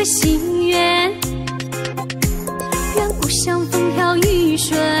的心愿，愿故乡风调雨顺。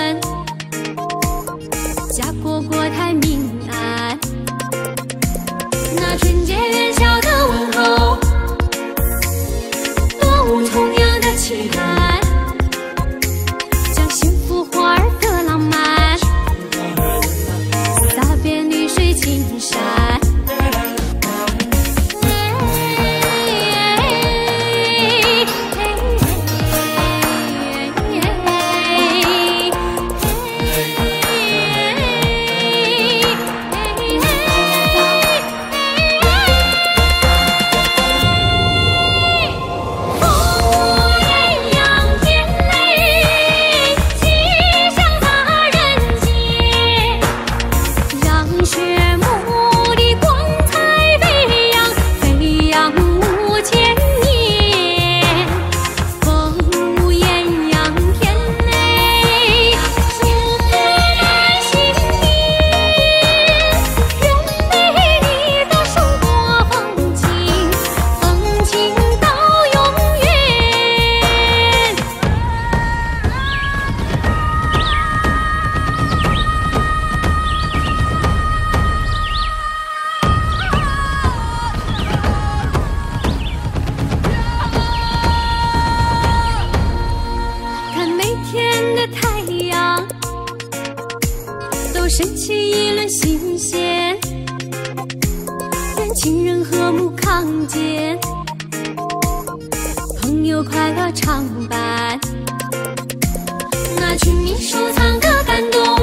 升起一轮新鲜，愿亲人和睦康健，朋友快乐常伴，那群你收藏的感动。